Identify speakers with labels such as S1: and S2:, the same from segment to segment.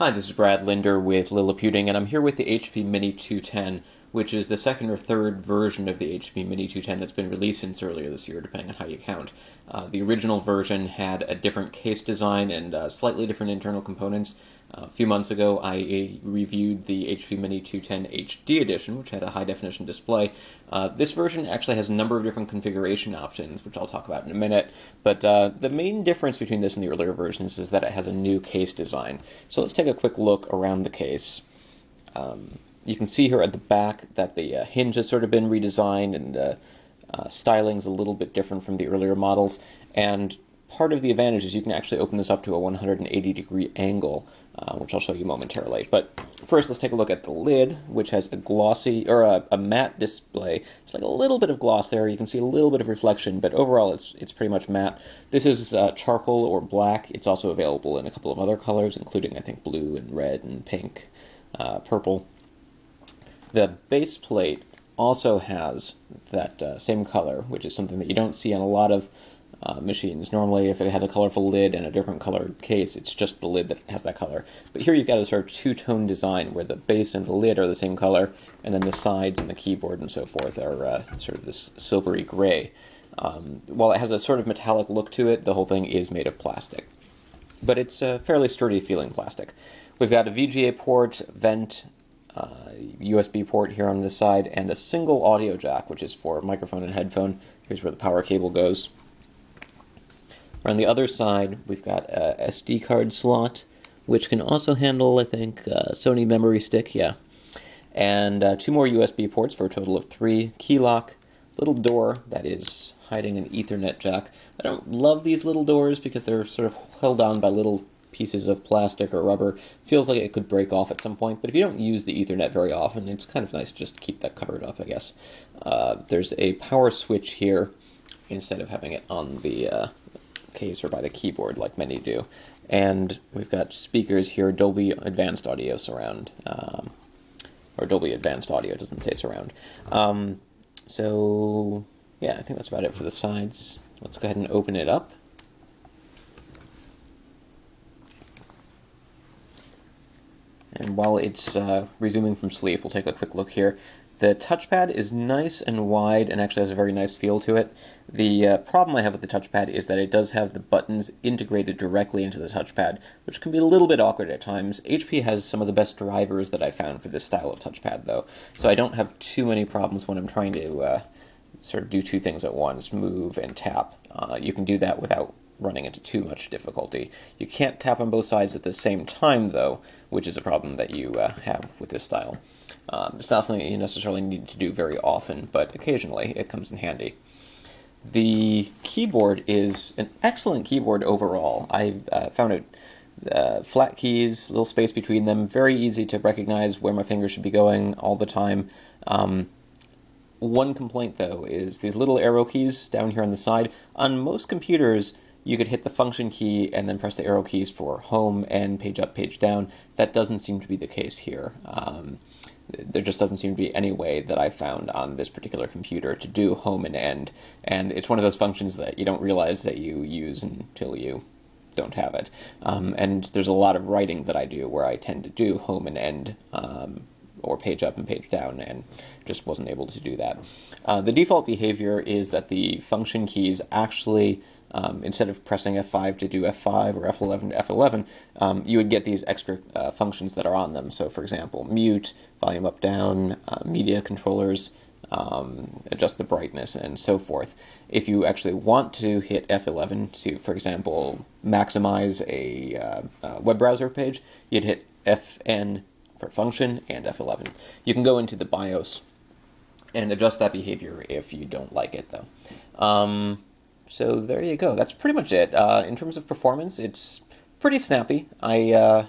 S1: Hi, this is Brad Linder with Liliputing, and I'm here with the HP Mini 210, which is the second or third version of the HP Mini 210 that's been released since earlier this year, depending on how you count. Uh, the original version had a different case design and uh, slightly different internal components. A few months ago, I uh, reviewed the HP Mini 210 HD edition, which had a high definition display. Uh, this version actually has a number of different configuration options, which I'll talk about in a minute. But uh, the main difference between this and the earlier versions is that it has a new case design. So let's take a quick look around the case. Um, you can see here at the back that the uh, hinge has sort of been redesigned and the uh, styling's a little bit different from the earlier models. And part of the advantage is you can actually open this up to a 180 degree angle, uh, which I'll show you momentarily. But first, let's take a look at the lid, which has a glossy or a, a matte display. There's like a little bit of gloss there. You can see a little bit of reflection, but overall, it's it's pretty much matte. This is uh, charcoal or black. It's also available in a couple of other colors, including I think blue and red and pink, uh, purple. The base plate also has that uh, same color, which is something that you don't see on a lot of uh, machines. Normally, if it has a colorful lid and a different colored case, it's just the lid that has that color. But here you've got a sort of two-tone design where the base and the lid are the same color, and then the sides and the keyboard and so forth are uh, sort of this silvery gray. Um, while it has a sort of metallic look to it, the whole thing is made of plastic. But it's a fairly sturdy feeling plastic. We've got a VGA port, vent, uh, USB port here on this side, and a single audio jack, which is for microphone and headphone. Here's where the power cable goes. On the other side, we've got a SD card slot, which can also handle, I think, uh, Sony memory stick, yeah. And uh, two more USB ports for a total of three. Key lock, little door that is hiding an Ethernet jack. I don't love these little doors because they're sort of held on by little pieces of plastic or rubber. Feels like it could break off at some point, but if you don't use the Ethernet very often, it's kind of nice just to keep that covered up, I guess. Uh, there's a power switch here instead of having it on the uh, case or by the keyboard like many do. And we've got speakers here, Dolby Advanced Audio Surround. Um, or Dolby Advanced Audio, doesn't say surround. Um, so, yeah, I think that's about it for the sides. Let's go ahead and open it up. And while it's uh, resuming from sleep, we'll take a quick look here. The touchpad is nice and wide and actually has a very nice feel to it. The uh, problem I have with the touchpad is that it does have the buttons integrated directly into the touchpad, which can be a little bit awkward at times. HP has some of the best drivers that I found for this style of touchpad, though, so I don't have too many problems when I'm trying to uh, sort of do two things at once move and tap. Uh, you can do that without running into too much difficulty. You can't tap on both sides at the same time, though, which is a problem that you uh, have with this style. Um, it's not something that you necessarily need to do very often, but occasionally it comes in handy. The keyboard is an excellent keyboard overall. I uh, found it uh, flat keys, little space between them, very easy to recognize where my fingers should be going all the time. Um, one complaint though is these little arrow keys down here on the side. On most computers, you could hit the function key and then press the arrow keys for home and page up, page down. That doesn't seem to be the case here. Um, there just doesn't seem to be any way that I found on this particular computer to do home and end. And it's one of those functions that you don't realize that you use until you don't have it. Um, and there's a lot of writing that I do where I tend to do home and end, um, or page up and page down, and just wasn't able to do that. Uh, the default behavior is that the function keys actually um, instead of pressing F5 to do F5 or F11 to F11, um, you would get these extra uh, functions that are on them. So, for example, mute, volume up down, uh, media controllers, um, adjust the brightness, and so forth. If you actually want to hit F11 to, for example, maximize a uh, web browser page, you'd hit Fn for function and F11. You can go into the BIOS and adjust that behavior if you don't like it, though. So there you go. That's pretty much it. Uh, in terms of performance, it's pretty snappy. I, uh,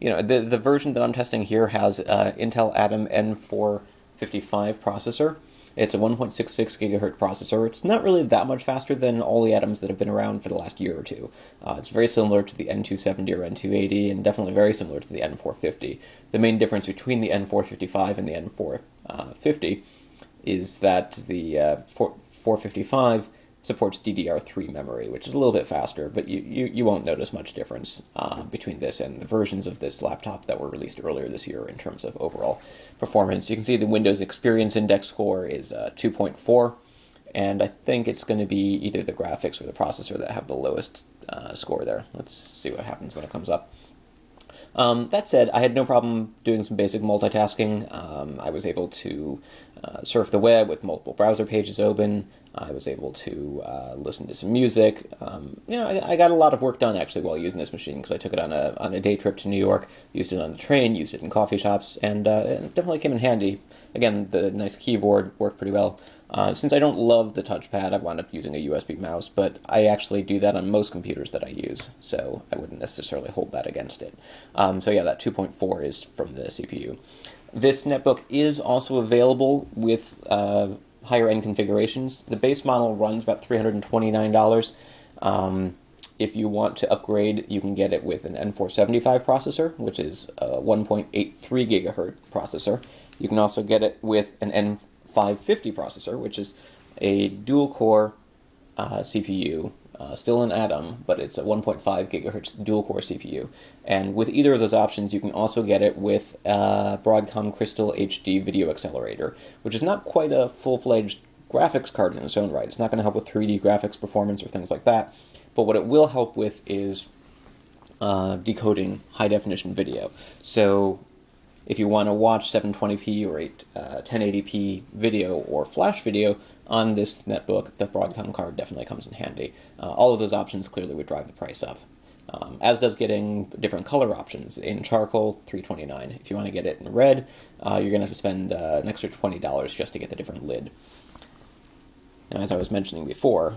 S1: you know, the the version that I'm testing here has uh, Intel Atom N455 processor. It's a 1.66 gigahertz processor. It's not really that much faster than all the Atoms that have been around for the last year or two. Uh, it's very similar to the N270 or N280, and definitely very similar to the N450. The main difference between the N455 and the N450 is that the uh, 4, 455 supports DDR3 memory, which is a little bit faster, but you, you, you won't notice much difference uh, between this and the versions of this laptop that were released earlier this year in terms of overall performance. You can see the Windows Experience Index score is uh, 2.4, and I think it's going to be either the graphics or the processor that have the lowest uh, score there. Let's see what happens when it comes up. Um, that said, I had no problem doing some basic multitasking. Um, I was able to uh, surf the web with multiple browser pages open. I was able to uh, listen to some music. Um, you know, I, I, got a lot of work done actually while using this machine because I took it on a on a day trip to New York, used it on the train, used it in coffee shops, and uh, it definitely came in handy. Again, the nice keyboard worked pretty well. Uh, since I don't love the touchpad, I've wound up using a USB mouse, but I actually do that on most computers that I use, so I wouldn't necessarily hold that against it. Um, so yeah, that 2.4 is from the CPU. This netbook is also available with uh, higher end configurations. The base model runs about $329. Um, if you want to upgrade, you can get it with an N475 processor, which is a 1.83 gigahertz processor. You can also get it with an N550 processor, which is a dual core uh, CPU uh, still an Atom, but it's a 1.5 gigahertz dual core CPU. And with either of those options, you can also get it with a Broadcom Crystal HD video accelerator, which is not quite a full fledged graphics card in its own right. It's not going to help with 3D graphics performance or things like that. But what it will help with is uh, decoding high definition video. So if you want to watch 720p or 8, uh, 1080p video or flash video, on this netbook, the Broadcom card definitely comes in handy. Uh, all of those options clearly would drive the price up. Um, as does getting different color options. In charcoal, 329 If you want to get it in red, uh, you're going to have to spend uh, an extra $20 just to get the different lid. And as I was mentioning before,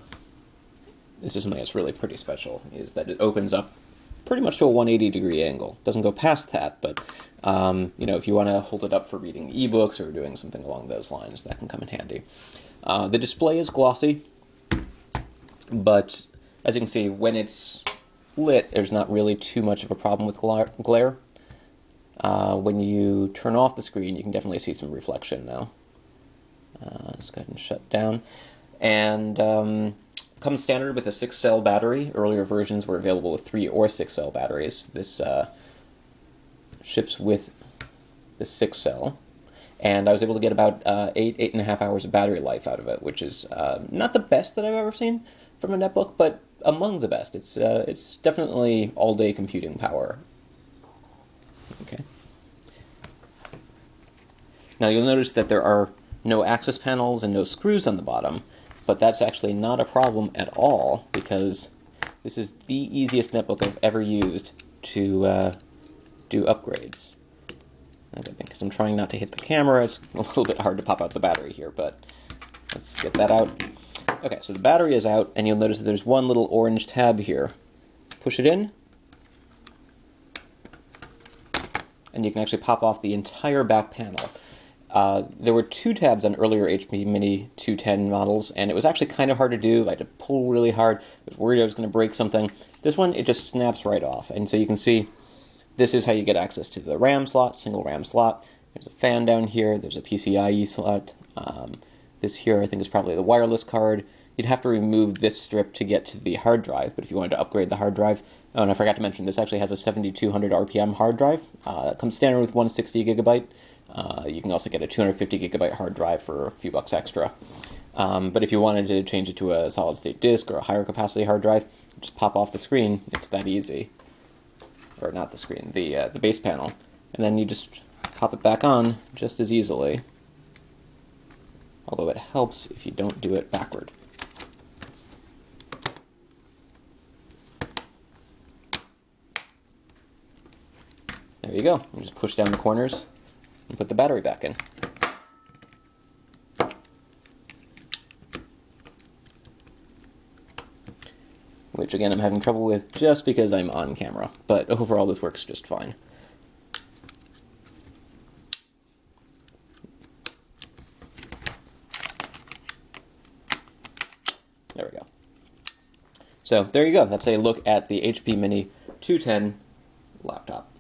S1: this is something that's really pretty special, is that it opens up pretty much to a 180 degree angle. Doesn't go past that, but um, you know, if you want to hold it up for reading ebooks or doing something along those lines, that can come in handy. Uh, the display is glossy, but as you can see, when it's lit, there's not really too much of a problem with glare. Uh, when you turn off the screen, you can definitely see some reflection now. Uh, let's go ahead and shut down. And um, comes standard with a six cell battery. Earlier versions were available with three or six cell batteries. This uh, ships with the six cell and I was able to get about uh, eight, eight and a half hours of battery life out of it, which is uh, not the best that I've ever seen from a netbook, but among the best. It's uh, it's definitely all day computing power. Okay. Now you'll notice that there are no access panels and no screws on the bottom, but that's actually not a problem at all because this is the easiest netbook I've ever used to uh, do upgrades because I'm trying not to hit the camera. It's a little bit hard to pop out the battery here, but let's get that out. Okay, so the battery is out, and you'll notice that there's one little orange tab here. Push it in, and you can actually pop off the entire back panel. Uh, there were two tabs on earlier HP Mini 210 models, and it was actually kind of hard to do. I had to pull really hard. I was worried I was going to break something. This one, it just snaps right off, and so you can see this is how you get access to the RAM slot, single RAM slot. There's a fan down here. There's a PCIe slot. Um, this here, I think, is probably the wireless card. You'd have to remove this strip to get to the hard drive, but if you wanted to upgrade the hard drive, oh, and I forgot to mention, this actually has a 7200 RPM hard drive. Uh, it comes standard with 160 gigabyte. Uh, you can also get a 250 gigabyte hard drive for a few bucks extra. Um, but if you wanted to change it to a solid state disk or a higher capacity hard drive, just pop off the screen. It's that easy or not the screen, the uh, the base panel, and then you just pop it back on just as easily. Although it helps if you don't do it backward. There you go. You just push down the corners and put the battery back in. Which again I'm having trouble with just because I'm on camera, but overall this works just fine. There we go. So there you go. That's a look at the HP Mini 210 laptop.